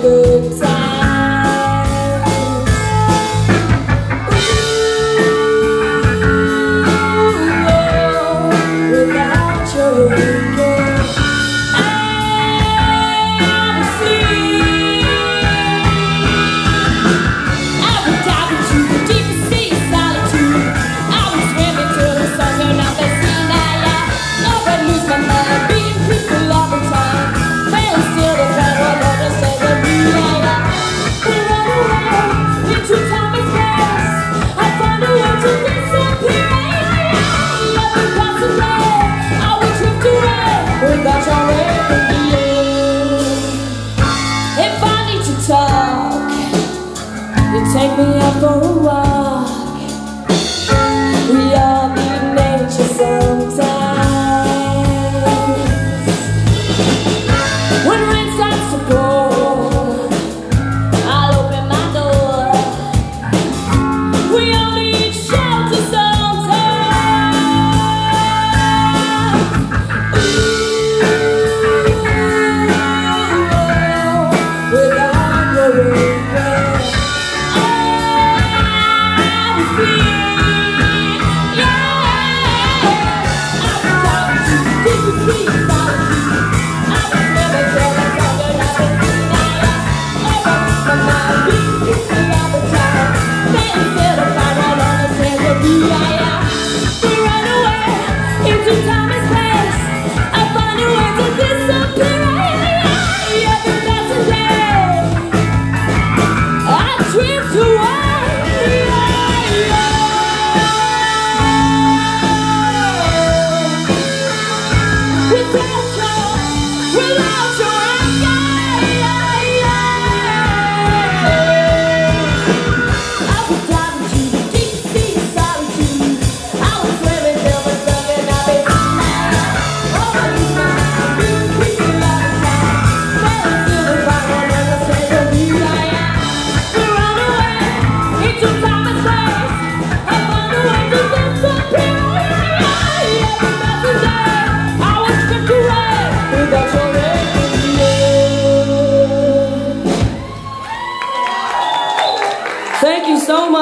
the take me out for a walk. We all need nature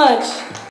much.